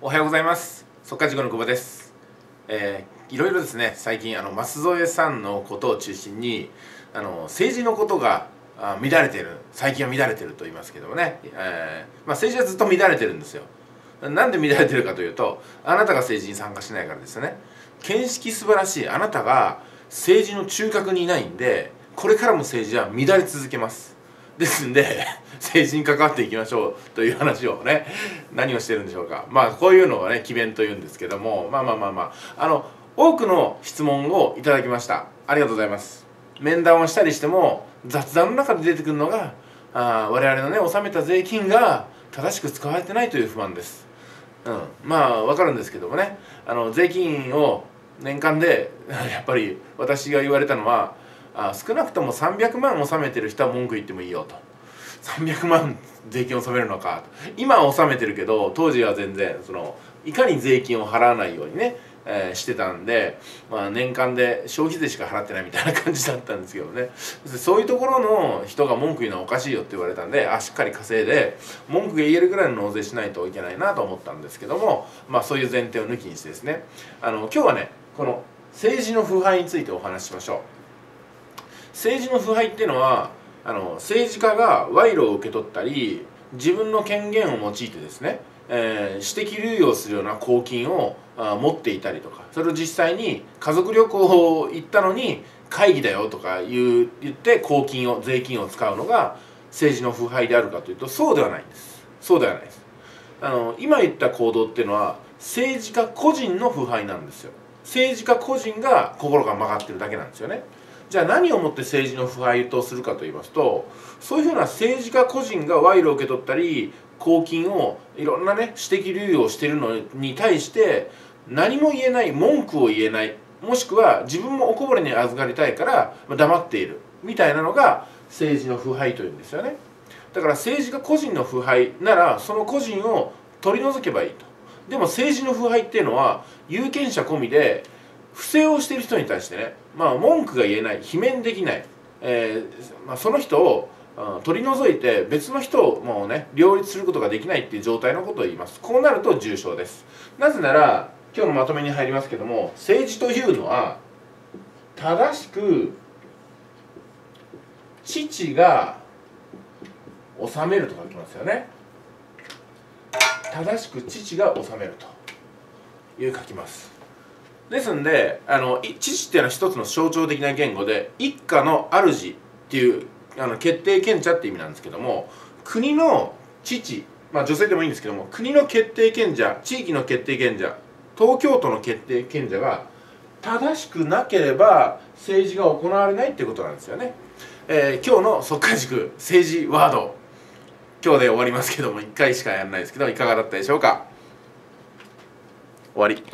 おはようございます。速稼塾の久保です、えー、いろいろですね最近あの舛添さんのことを中心にあの政治のことがあ乱れてる最近は乱れてると言いますけどもね、えーまあ、政治はずっと乱れてるんですよ。なんで乱れてるかというとあなたが政治に参加しないからですよね。見識素晴らしい。あなたが政治の中核にいないんでこれからも政治は乱れ続けます。ですんで政治に関わっていきましょうという話をね何をしてるんでしょうか。まあこういうのはね詭弁というんですけどもまあまあまあまああの多くの質問をいただきました。ありがとうございます。面談をしたりしても雑談の中で出てくるのがあ我々のね納めた税金が正しく使われてないという不満です。うん、まあ分かるんですけどもね。あの税金を年間でやっぱり私が言われたのはあ少なくとも300万納めてる人は文句言ってもいいよと。300万税金納めるのかと。今は納めてるけど当時は全然そのいかに税金を払わないようにね、えーしてたんで、まあ、年間で消費税しか払ってないみたいな感じだったんですけどね。そういうところの人が文句言うのはおかしいよって言われたんであしっかり稼いで文句が言えるぐらいの納税しないといけないなと思ったんですけども、まあ、そういう前提を抜きにしてですね。あの今日はねこの政治の腐敗についてお話ししましょう。政治の腐敗っていうのはあの政治家が賄賂を受け取ったり自分の権限を用いてですね、えー、私的流用するような公金をあ持っていたりとかそれを実際に家族旅行を行ったのに会議だよとか言う言って公金を税金を使うのが政治の腐敗であるかというとそうではないんです。そうではないです。あの今言った行動っていうのは政治家個人の腐敗なんですよ。政治家個人が心が曲がってるだけなんですよね。じゃあ何をもって政治の腐敗とするかと言いますとそういうふうな政治家個人が賄賂を受け取ったり公金をいろんなね私的流用してるのに対して何も言えない文句を言えないもしくは自分もおこぼれに預かりたいから黙っているみたいなのが政治の腐敗というんですよね。だから政治家個人の腐敗ならその個人を取り除けばいいと。でも政治の腐敗っていうのは有権者込みで不正をしている人に対してねまあ文句が言えない罷免できない、えーまあ、その人を取り除いて別の人をもうね両立することができないっていう状態のことを言います。こうなると重症です。なぜなら今日のまとめに入りますけども政治というのは正しく父が治めると書きますよね。正しく父が治めるという書きます。ですんであの父っていうのは一つの象徴的な言語で一家の主っていうあの決定権者って意味なんですけども国の父まあ女性でもいいんですけども国の決定権者地域の決定権者東京都の決定権者が正しくなければ政治が行われないっていうことなんですよね、えー今日の速稼塾政治ワード。今日で終わりますけども1回しかやらないですけどいかがだったでしょうか？終わり。